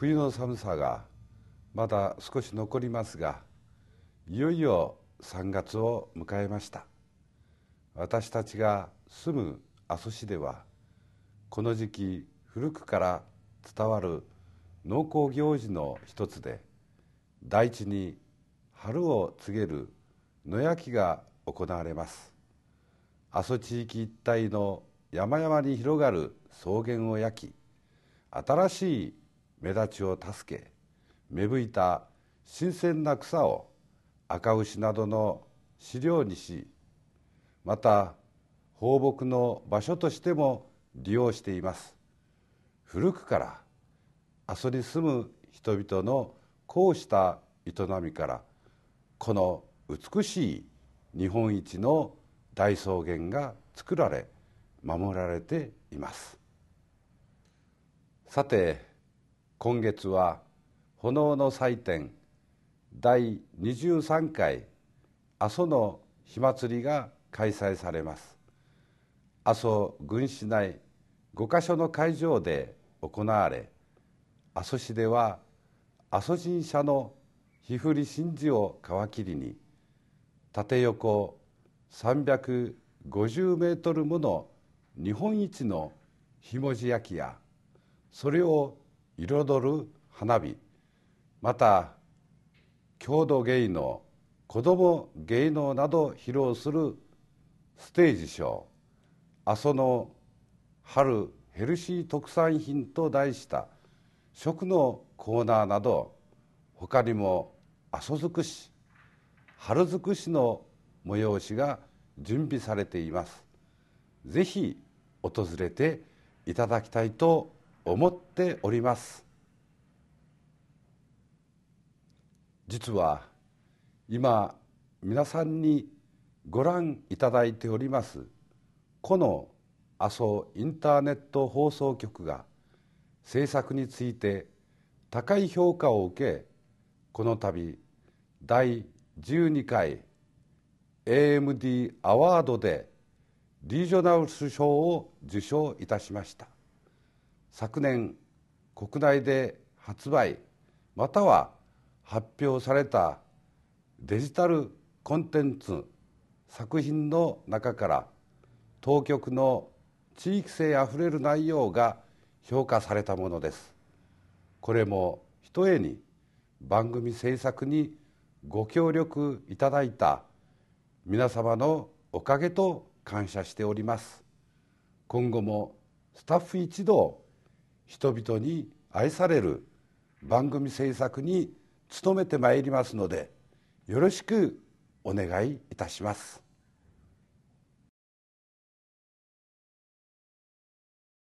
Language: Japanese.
冬の寒さがまだ少し残りますがいよいよ3月を迎えました。私たちが住む阿蘇市ではこの時期古くから伝わる農耕行事の一つで大地に春を告げる野焼きが行われます。阿蘇地域一帯の山々に広がる草原を焼き新しい目立ちを助け芽吹いた新鮮な草を赤牛などの飼料にしまた放牧の場所としても利用しています。古くから阿蘇に住む人々のこうした営みからこの美しい日本一の大草原が作られ守られています。さて今月は炎の祭典第23回阿蘇の火祭りが開催されます。阿蘇郡市内5か所の会場で行われ阿蘇市では阿蘇神社の火振り神事を皮切りに縦横350メートルもの日本一のひもじ焼きやそれを彩る花火。また郷土芸能子ども芸能など披露するステージショー阿蘇の春ヘルシー特産品と題した食のコーナーなど他にも阿蘇尽くし春尽くしの催しが準備されています。ぜひ訪れていただきたいと思っております。実は今皆さんにご覧いただいておりますこの阿蘇インターネット放送局が制作について高い評価を受けこの度第12回 AMD アワードでリージョナルス賞を受賞いたしました。昨年国内で発売または発表されたデジタルコンテンツ作品の中から当局の地域性あふれる内容が評価されたものです。これもひとえに番組制作にご協力いただいた皆様のおかげと感謝しております。今後もスタッフ一同人々に愛される番組制作に努めてまいりますのでよろしくお願いいたします。